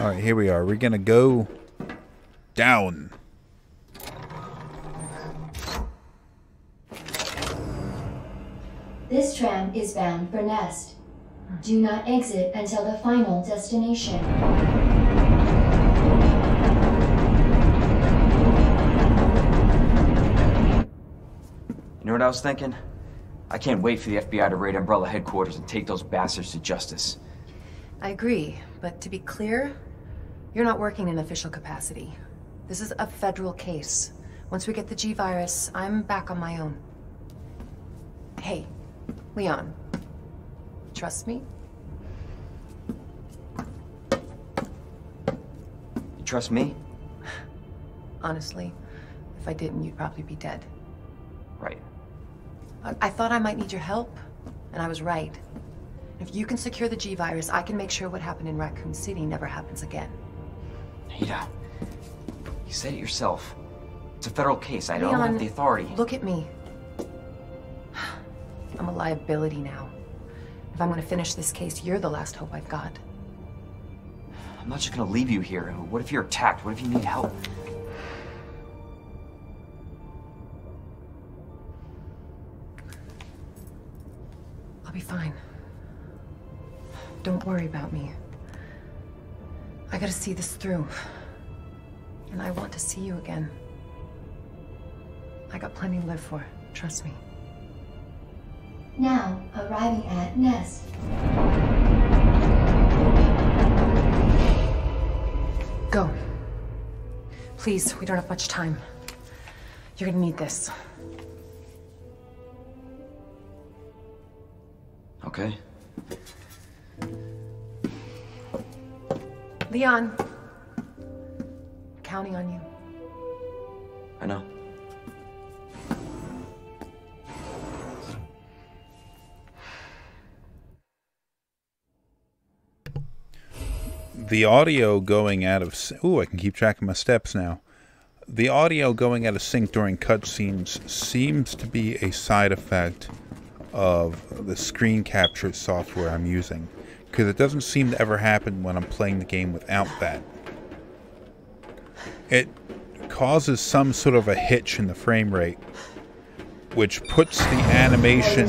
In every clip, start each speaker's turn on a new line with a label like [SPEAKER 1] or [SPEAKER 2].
[SPEAKER 1] Alright, here we are. We're gonna go down.
[SPEAKER 2] This tram is bound for Nest. Do not exit until the final destination.
[SPEAKER 3] You know what I was thinking? I can't wait for the FBI to raid Umbrella headquarters and take those bastards to justice.
[SPEAKER 4] I agree, but to be clear, you're not working in official capacity. This is a federal case. Once we get the G-Virus, I'm back on my own. Hey, Leon. Trust me?
[SPEAKER 3] You trust me?
[SPEAKER 4] Honestly, if I didn't, you'd probably be dead.
[SPEAKER 3] Right.
[SPEAKER 4] I, I thought I might need your help, and I was right. If you can secure the G-Virus, I can make sure what happened in Raccoon City never happens again.
[SPEAKER 3] Ada, you said it yourself. It's a federal case. I don't
[SPEAKER 4] Leon,
[SPEAKER 3] have the authority.
[SPEAKER 4] Look at me. I'm a liability now. If I'm gonna finish this case, you're the last hope I've got.
[SPEAKER 3] I'm not just gonna leave you here. What if you're attacked? What if you need help?
[SPEAKER 4] I'll be fine. Don't worry about me. I gotta see this through. And I want to see you again. I got plenty to live for. Trust me.
[SPEAKER 2] Now, arriving at Nest.
[SPEAKER 4] Go. Please, we don't have much time. You're gonna need this.
[SPEAKER 3] Okay.
[SPEAKER 4] Leon. Counting on you.
[SPEAKER 3] I know.
[SPEAKER 1] The audio going out of sy- ooh, I can keep track of my steps now. The audio going out of sync during cutscenes seems to be a side effect of the screen capture software I'm using, because it doesn't seem to ever happen when I'm playing the game without that. It causes some sort of a hitch in the frame rate, which puts the animation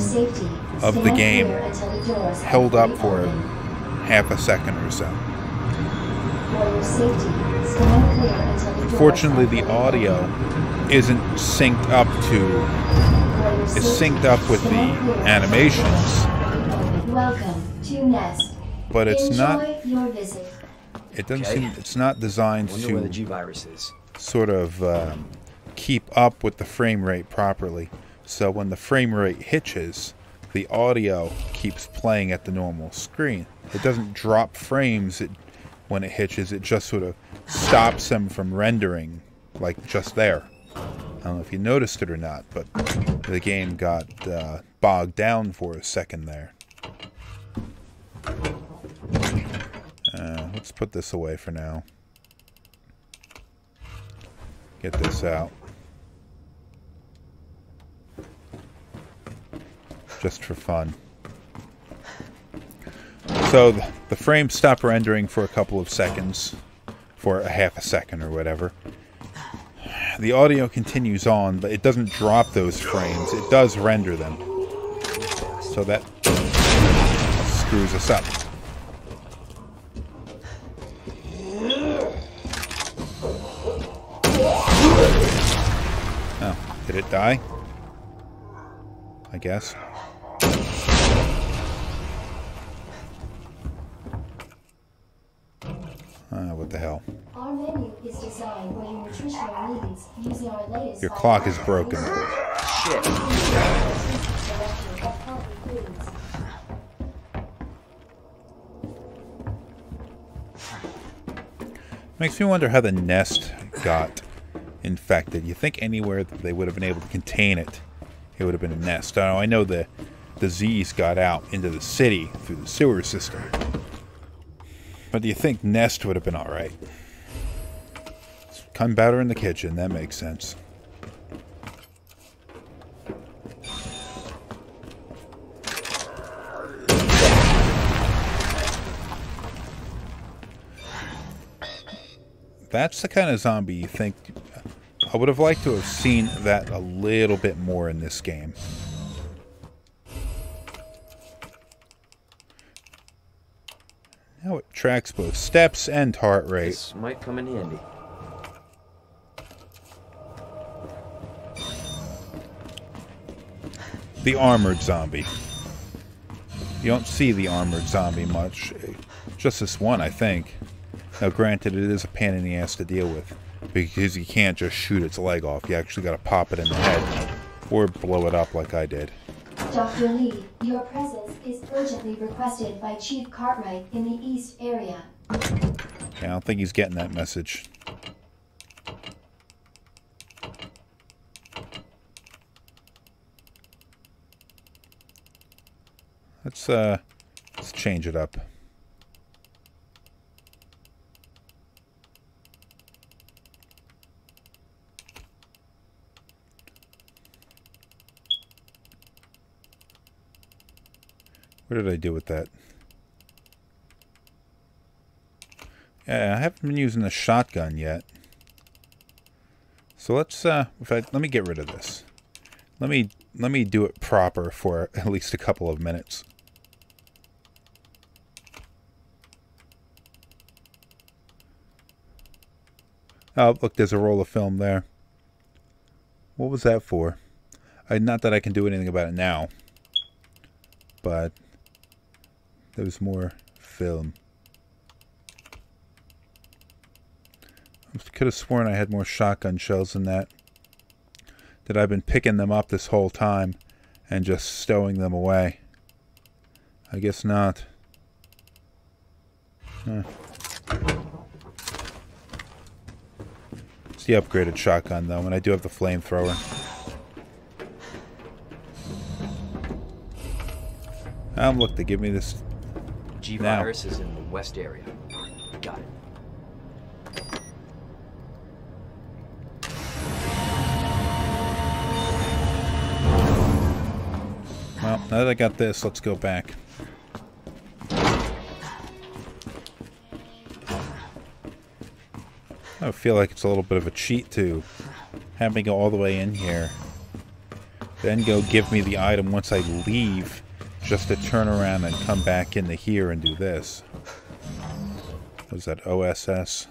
[SPEAKER 1] of the game held up for half a second or so.
[SPEAKER 2] Until the
[SPEAKER 1] audio isn't synced up to is synced up with the animations.
[SPEAKER 2] Welcome to Nest.
[SPEAKER 1] But it's
[SPEAKER 2] Enjoy
[SPEAKER 1] not
[SPEAKER 2] your visit.
[SPEAKER 1] it doesn't
[SPEAKER 3] Okay.
[SPEAKER 1] seem it's not designed
[SPEAKER 3] Wonder where the
[SPEAKER 1] to
[SPEAKER 3] G-Virus is.
[SPEAKER 1] sort of um, keep up with the frame rate properly so when the frame rate hitches the audio keeps playing at the normal screen it doesn't drop frames it, when it hitches it just sort of stops them from rendering like just there i don't know if you noticed it or not but the game got uh, bogged down for a second there uh, let's put this away for now get this out. Just for fun. So the, the frames stop rendering for a couple of seconds, for a half a second or whatever. The audio continues on, but it doesn't drop those frames. It does render them. So that screws us up. Die? I guess. Ah, what the hell.
[SPEAKER 2] Our menu is designed for your nutritional needs using our latest
[SPEAKER 1] Your clock is broken.
[SPEAKER 3] Shit.
[SPEAKER 2] selection of healthy foods.
[SPEAKER 1] Makes me wonder how the nest got infected. You think anywhere that they would have been able to contain it, it would have been a nest. Now, I know the disease got out into the city through the sewer system. But do you think Nest would have been? It's come better in the kitchen, that makes sense. that's the kind of zombie you think. I would have liked to have seen that a little bit more in this game. Now it tracks both steps and heart rate.
[SPEAKER 5] This might come in handy.
[SPEAKER 1] The armored zombie. You don't see the armored zombie much. Just this one, I think. Now, granted, it is a pain in the ass to deal with. Because you can't just shoot its leg off. You actually gotta pop it in the head. Or blow it up like I did.
[SPEAKER 2] Dr. Lee, your presence is urgently requested by Chief Cartwright in the East area.
[SPEAKER 1] Yeah, I don't think he's getting that message. Let's uh let's change it up. What did I do with that? Yeah, I haven't been using the shotgun yet. So let's uh in fact let me get rid of this. Let me let me do it proper for at least a couple of minutes. Oh, look, there's a roll of film there. What was that for? I, not that I can do anything about it now. But there was more film. I could have sworn I had more shotgun shells than that. That I've been picking them up this whole time and just stowing them away. I guess not. Huh. It's the upgraded shotgun though, and I do have the flamethrower. Um, look, they give me this
[SPEAKER 3] G-Virus is in the west area. Got it.
[SPEAKER 1] Well, now that I got this, let's go back. I feel like it's a little bit of a cheat to have me go all the way in here. Then go give me the item once I leave, just to turn around and come back into here and do this. Was that OSS?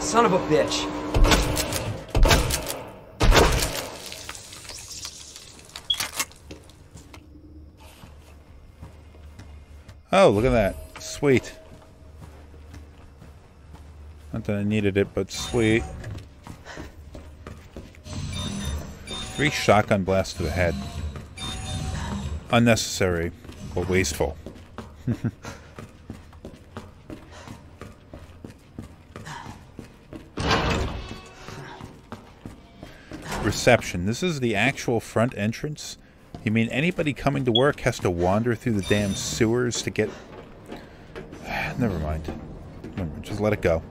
[SPEAKER 3] Son of a bitch.
[SPEAKER 1] Oh, look at that. Sweet. Not that I needed it, but sweet. Three shotgun blasts to the head. Unnecessary, but wasteful. Reception. This is the actual front entrance? You mean anybody coming to work has to wander through the damn sewers to get... Never mind. Just let it go.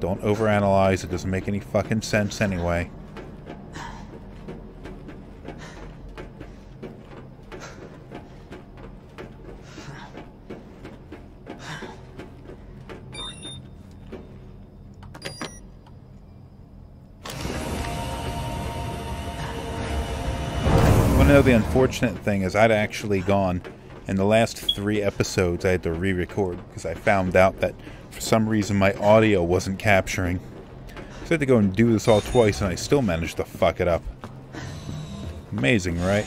[SPEAKER 1] Don't overanalyze. It doesn't make any fucking sense anyway. Want to know the unfortunate thing is I'd actually gone in the last three episodes I had to re-record because I found out that for some reason my audio wasn't capturing. So I had to go and do this all twice and I still managed to fuck it up. Amazing, right?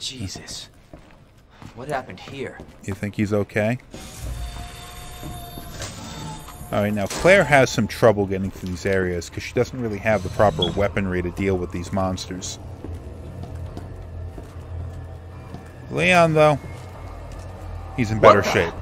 [SPEAKER 3] Jesus. What happened here?
[SPEAKER 1] You think he's okay? Alright, now Claire has some trouble getting through these areas because she doesn't really have the proper weaponry to deal with these monsters. Leon, though, he's in better shape.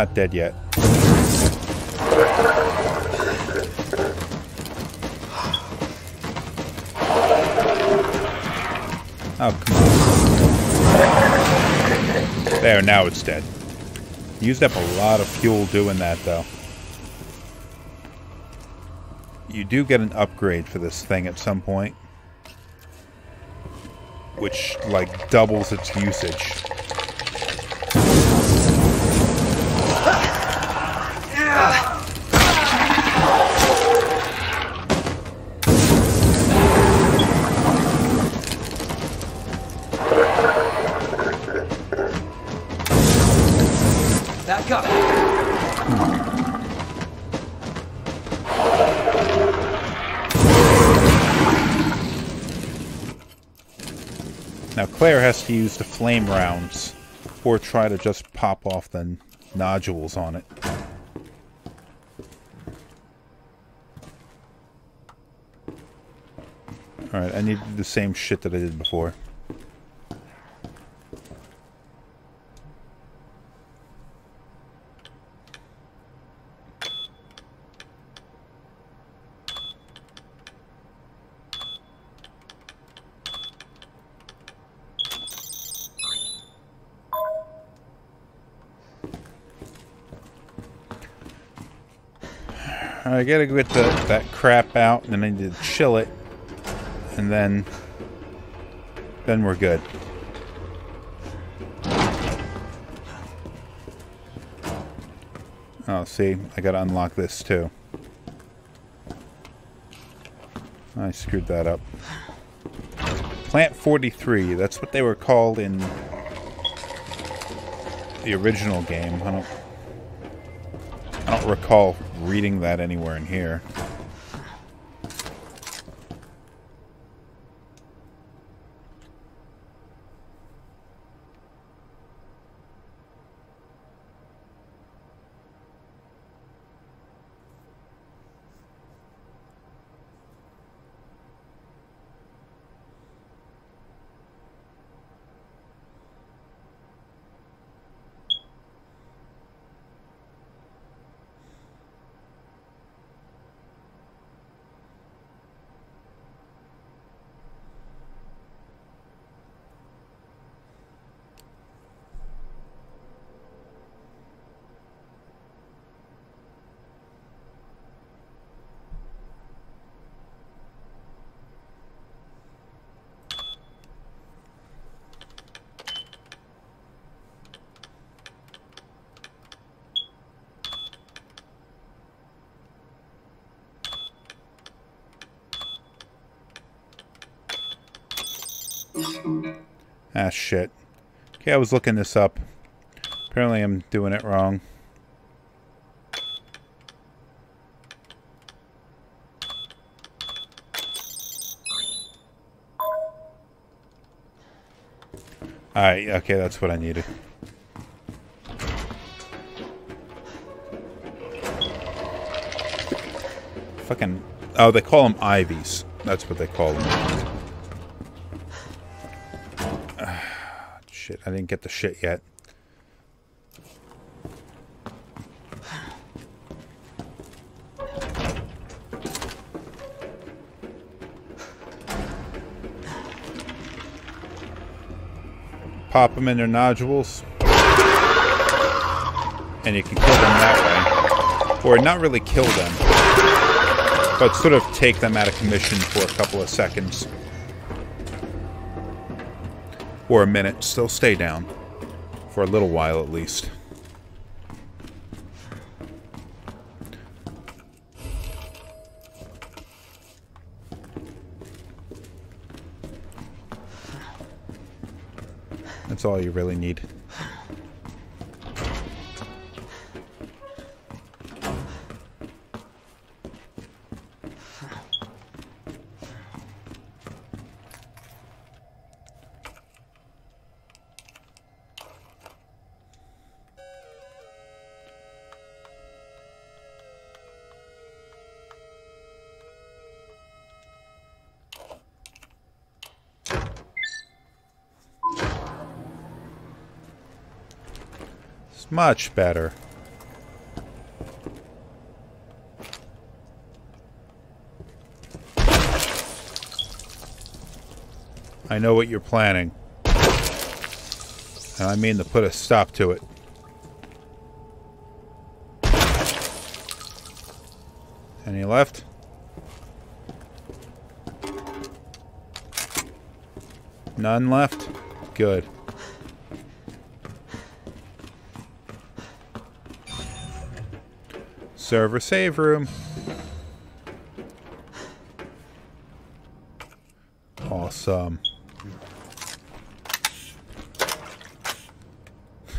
[SPEAKER 1] Not dead yet. Oh, come on. There, now it's dead. Used up a lot of fuel doing that, though. You do get an upgrade for this thing at some point. Which, like, doubles its usage. Now Claire has to use the flame rounds or try to just pop off the nodules on it. Alright, I need the same shit that I did before. I gotta get the, that crap out, and then I need to chill it, and then, then we're good. Oh, see, I gotta unlock this too. I screwed that up. Plant 43, that's what they were called in the original game. I don't Don't recall reading that anywhere in here. Ah, shit. Okay, I was looking this up. Apparently I'm doing it wrong. Alright, okay, that's what I needed. Fucking... Oh, they call them Ivies. That's what they call them. Shit, I didn't get the shit yet. Pop them in their nodules. And you can kill them that way. Or not really kill them. But sort of take them out of commission for a couple of seconds or a minute, still stay down. For a little while at least. That's all you really need. Much better. I know what you're planning. And I mean to put a stop to it. Any left? None left? Good. Server save room. Awesome.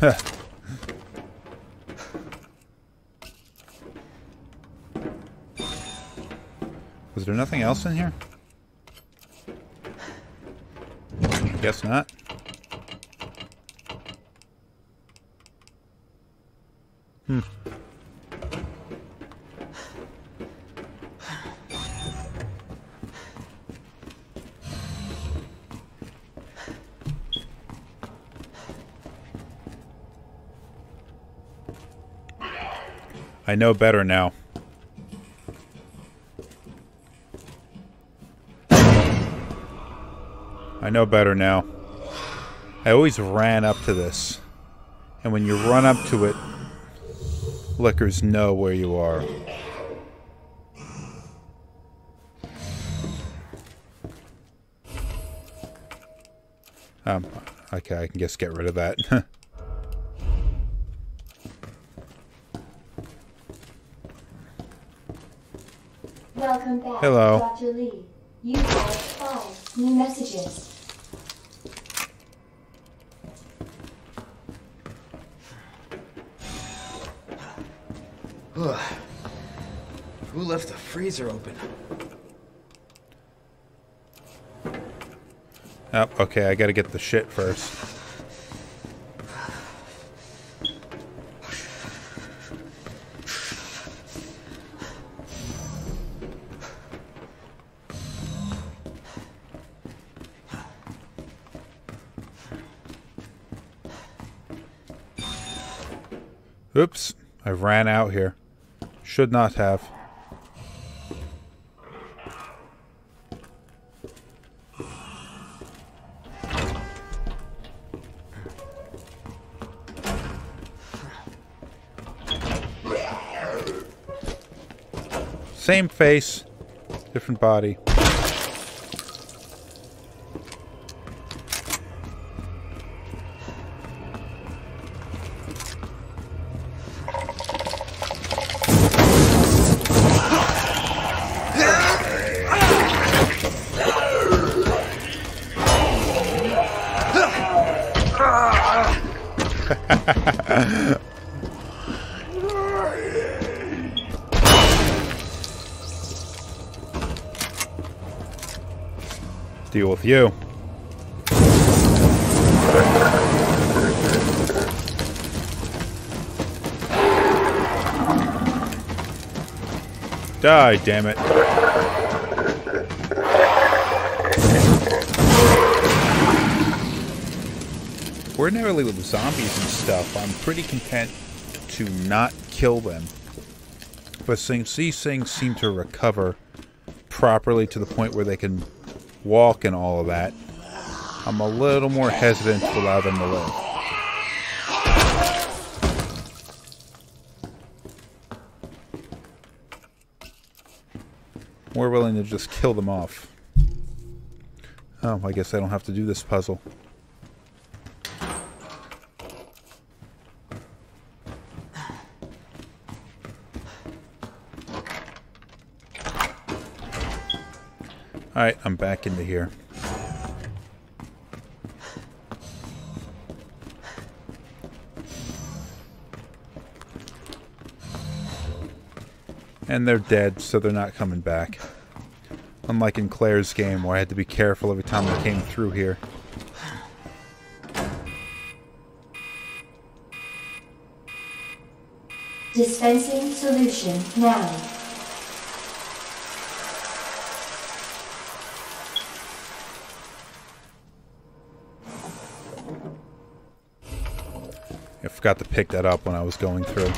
[SPEAKER 1] Was there nothing else in here? Guess not. I know better now. I know better now. I always ran up to this. And when you run up to it, lickers know where you are. Um, okay, I can just get rid of that.
[SPEAKER 2] Welcome back,
[SPEAKER 1] Hello.
[SPEAKER 2] Dr. Lee. You have five new messages.
[SPEAKER 3] Who left the freezer open?
[SPEAKER 1] oh, okay, I gotta get the shit first. Oops, I ran out here. Should not have. Same face, different body. Deal with you. Die, damn it. Ordinarily with zombies and stuff, I'm pretty content to not kill them. But since these things seem to recover properly to the point where they can walk and all of that, I'm a little more hesitant to allow them to live. More willing to just kill them off. Oh, I guess I don't have to do this puzzle. Alright, I'm back into here. And they're dead, so they're not coming back. Unlike in Claire's game, where I had to be careful every time I came through here.
[SPEAKER 2] Dispensing solution now.
[SPEAKER 1] forgot to pick that up when I was going through.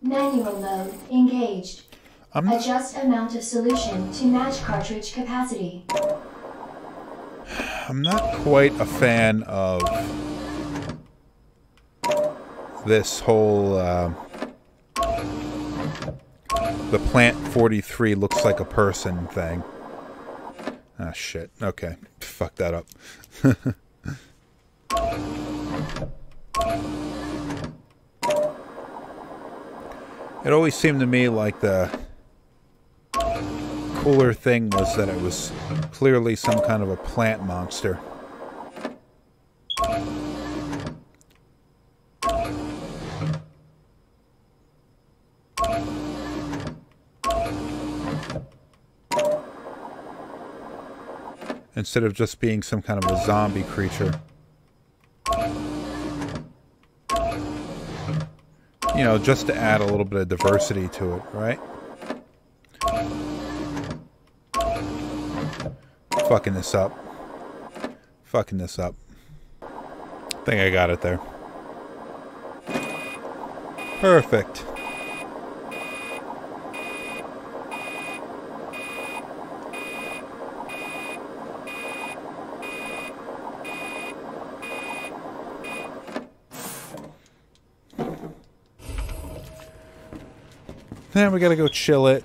[SPEAKER 2] Manual mode engaged.
[SPEAKER 1] I'm
[SPEAKER 2] Adjust amount of solution to match cartridge capacity.
[SPEAKER 1] I'm not quite a fan of this whole uh, the plant 43 looks like a person thing. Ah shit. Okay. Fuck that up. it always seemed to me like the cooler thing was that it was clearly some kind of a plant monster. Instead of just being some kind of a zombie creature. You know, just to add a little bit of diversity to it, right? Fucking this up. Fucking this up. think I got it there. Perfect. Then we gotta go chill it.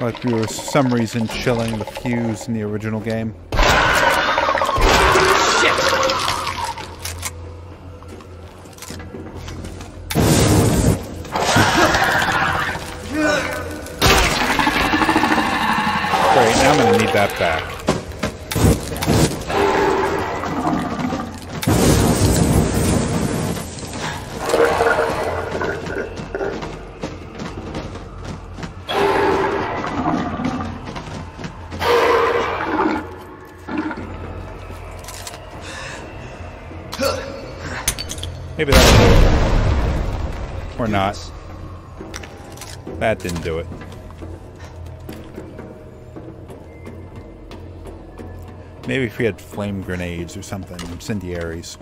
[SPEAKER 1] Like we were some reason chilling the fuse in the original game. Great, now I'm gonna need that back. Maybe it. Or not. That didn't do it. Maybe if we had flame grenades or something, incendiaries.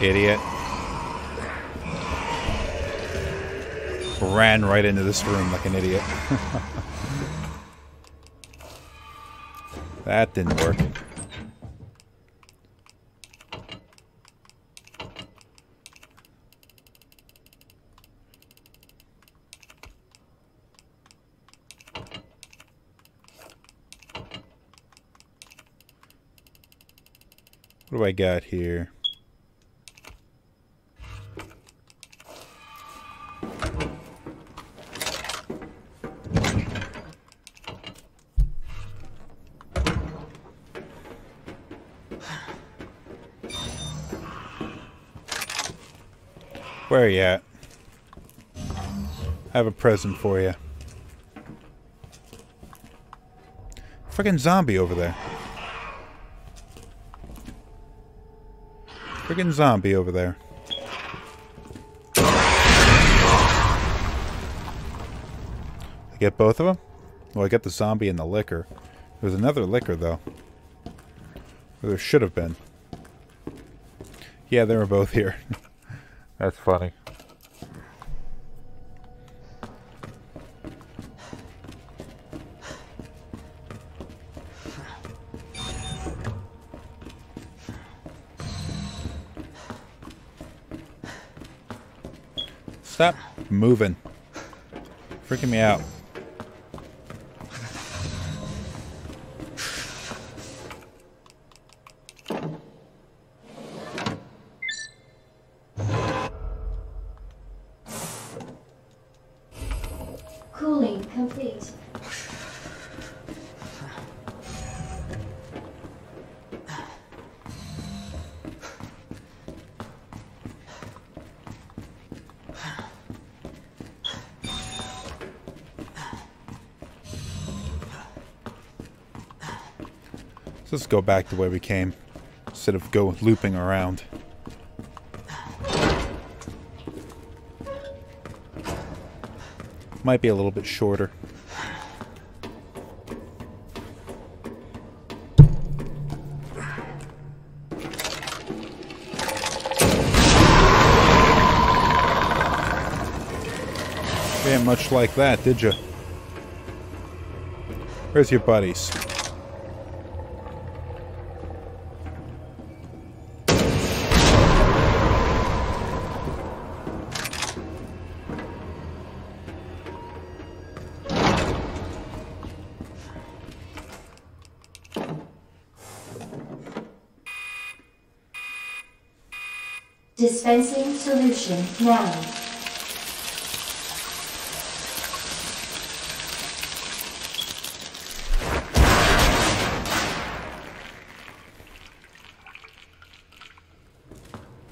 [SPEAKER 1] Idiot. Ran right into this room like an idiot. that didn't work. What do I got here? Where are you at? I have a present for you. Freaking zombie over there. Freaking zombie over there. I get both of them? Well, I get the zombie and the licker. There's another licker, though. There should have been. Yeah, they were both here. That's funny. Stop moving. Freaking me out.
[SPEAKER 2] Complete.
[SPEAKER 1] So let's go back the way we came instead of go looping around. Might be a little bit shorter. Damn much like that, did you? Where's your buddies?
[SPEAKER 2] Dispensing solution now.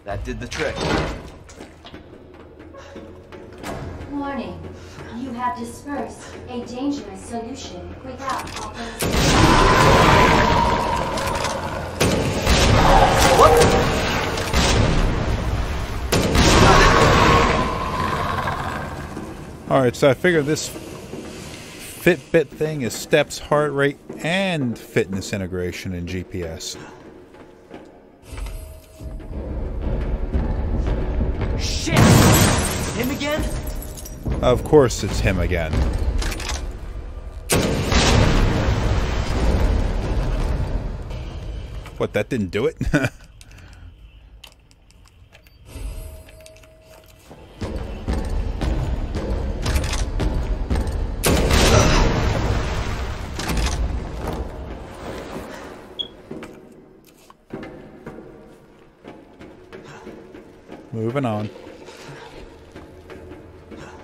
[SPEAKER 3] That did the trick.
[SPEAKER 2] Warning. You have dispersed a dangerous solution without authorization.
[SPEAKER 1] Alright, so I figure this Fitbit thing is steps, heart rate, and fitness integration in GPS.
[SPEAKER 3] Shit! Him again?
[SPEAKER 1] Of course it's him again. What, that didn't do it?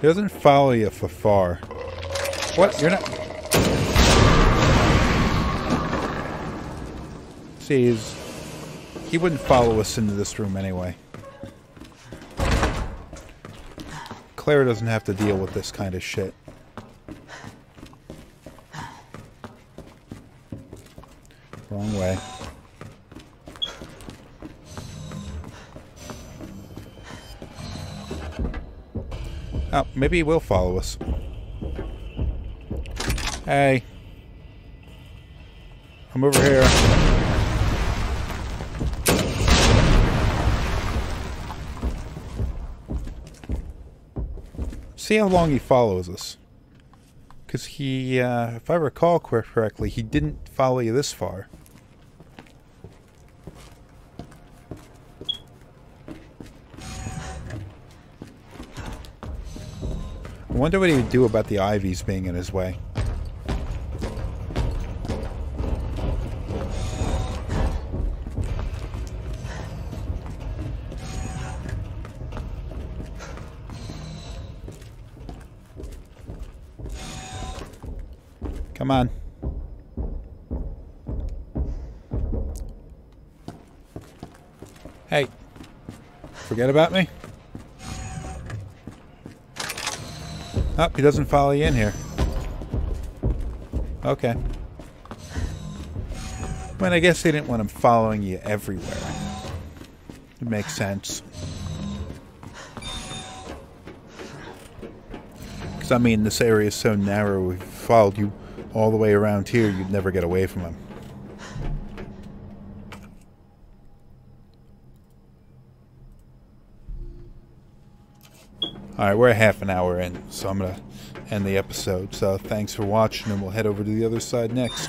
[SPEAKER 1] He doesn't follow you for far. What? You're not. See, he's, he wouldn't follow us into this room anyway. Claire doesn't have to deal with this kind of shit. Wrong way. Oh, maybe he will follow us. Hey. I'm over here. See how long he follows us. Because he, uh, if I recall correctly, he didn't follow you this far. I wonder what he would do about the ivies being in his way. Come on. Hey. Forget about me? Oh, he doesn't follow you in here. Okay. But I guess they didn't want him following you everywhere. It makes sense. Because, I mean, this area is so narrow, if he followed you all the way around here, you'd never get away from him. Alright, we're a half an hour in, so I'm going to end the episode. So thanks for watching, and we'll head over to the other side next.